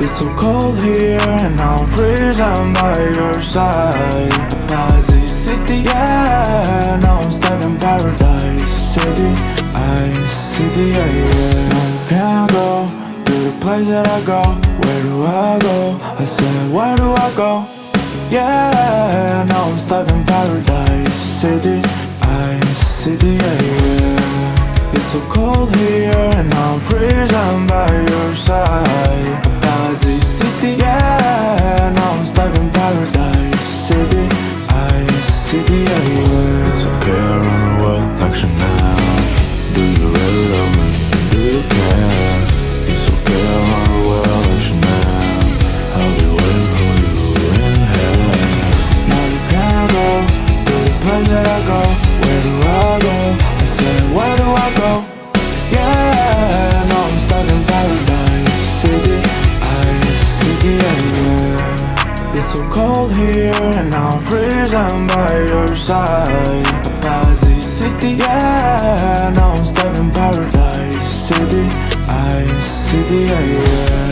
It's so cold here and I'm freezing by your side. Paradise City, yeah Now I'm stuck in Paradise. City Ice City, yeah, yeah. Now can't go to the place that I go. Where do I go? I said, where do I go? Yeah, now I'm stuck in Paradise. City Ice City, yeah, yeah. It's so cold here and I'm freezing by your side place that I go Where do I go? I said, where do I go? Yeah, now I'm stuck in Paradise. City Ice City, yeah, It's so cold here and I'm freezing by your side. Paradise City, yeah Now I'm stuck in Paradise. City Ice City, yeah